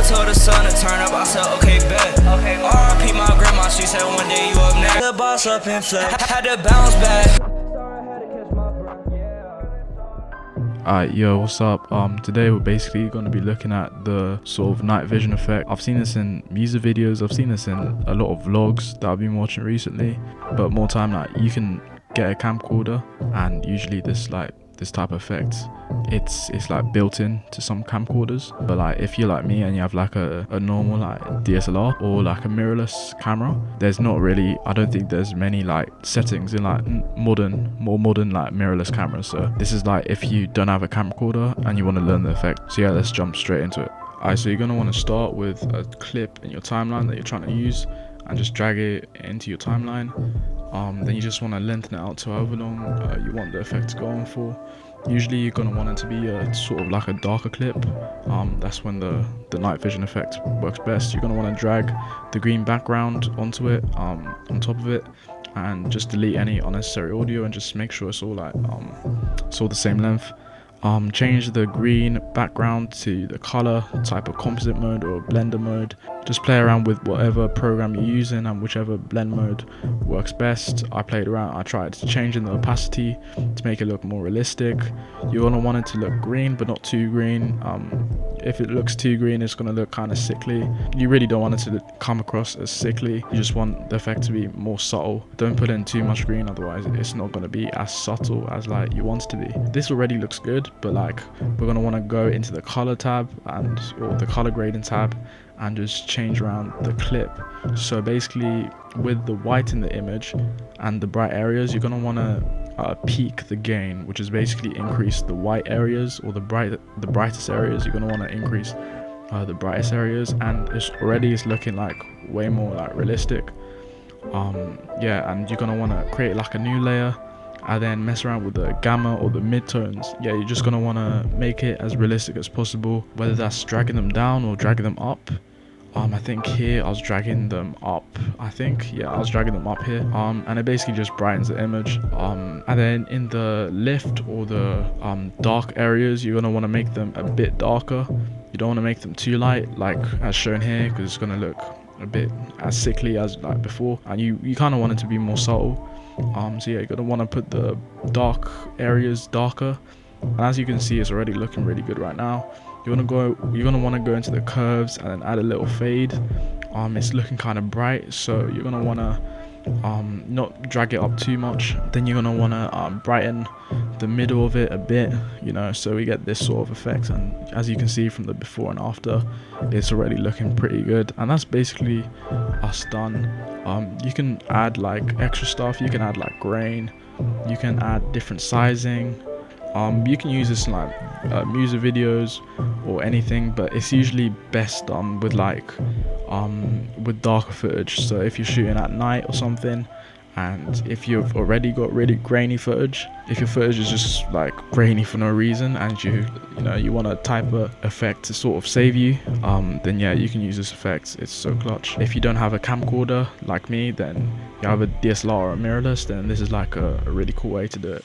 mama told her son to turn up, I said, okay, bet. Okay, RP my grandma, she said one day you up next. The boss up in flex, had to bounce back. Alright, yo, what's up? Um, today we're basically going to be looking at the sort of night vision effect. I've seen this in music videos, I've seen this in a lot of vlogs that I've been watching recently, but more time like you can get a camcorder and usually this like this type of effect it's it's like built in to some camcorders. But like if you're like me and you have like a, a normal like dslr or like a mirrorless camera there's not really i don't think there's many like settings in like modern more modern like mirrorless cameras. So this is like if you don't have a camcorder and you want to learn the effect. So yeah let's jump straight into it. Alright so you're going to want to start with a clip in your timeline that you're trying to use and just drag it into your timeline um, then you just want to lengthen it out to however long uh, you want the effect to go on for. Usually you're going to want it to be a sort of like a darker clip. Um, that's when the the night vision effect works best. You're going to want to drag the green background onto it um, on top of it and just delete any unnecessary audio and just make sure it's all like um, it's all the same length um, change the green background to the color type of composite mode or blender mode. Just play around with whatever program you're using and whichever blend mode works best. I played around i tried changing the opacity to make it look more realistic. You're going to want it to look green but not too green. Um, if it looks too green it's going to look kind of sickly. You really don't want it to come across as sickly. You just want the effect to be more subtle. Don't put in too much green otherwise it's not going to be as subtle as like you want it to be. This already looks good but like we're going to want to go into the color tab and or the color grading tab and just change around the clip. So basically with the white in the image and the bright areas you're going to want to uh, peak the gain which is basically increase the white areas or the bright the brightest areas. You're to want to increase uh, the brightest areas and it's already it's looking like way more like realistic. Um yeah and you're to want to create like a new layer and then mess around with the gamma or the midtones. Yeah you're just to want to make it as realistic as possible whether that's dragging them down or dragging them up um i think here i was dragging them up. I think yeah i was dragging them up here. Um and it basically just brightens the image. Um and then in the lift or the um dark areas you're going to want to make them a bit darker. You don't want to make them too light like as shown here because it's going to look a bit as sickly as like before. And you you kind of want it to be more subtle. Um so yeah you're going to want to put the dark areas darker. And as you can see it's already looking really good right now you want to go you're going to want to go into the curves and add a little fade. Um it's looking kind of bright so you're going to want to um not drag it up too much. Then you're going to want to um, brighten the middle of it a bit you know so we get this sort of effect. And as you can see from the before and after it's already looking pretty good. And that's basically us done. Um you can add like extra stuff. You can add like grain. You can add different sizing um, you can use this in like uh, music videos or anything but it's usually best done with like um, with darker footage. So if you're shooting at night or something and if you've already got really grainy footage if your footage is just like grainy for no reason and you you know you want a type of effect to sort of save you um, then yeah you can use this effect. It's so clutch. If you don't have a camcorder like me then you have a DSLR or a mirrorless then this is like a, a really cool way to do it